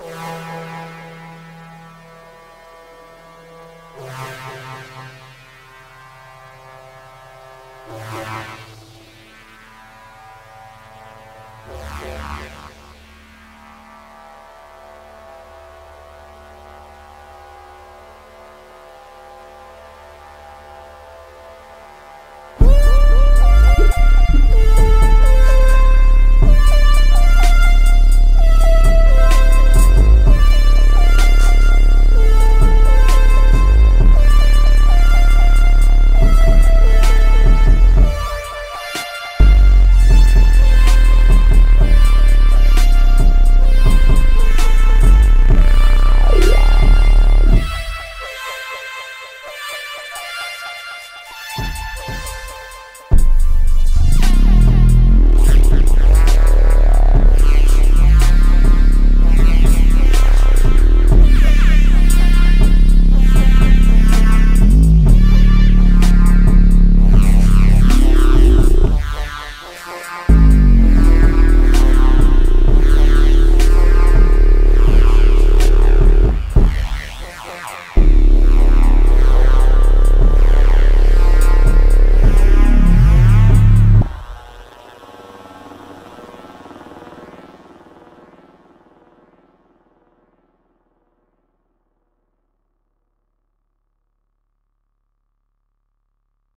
Yeah.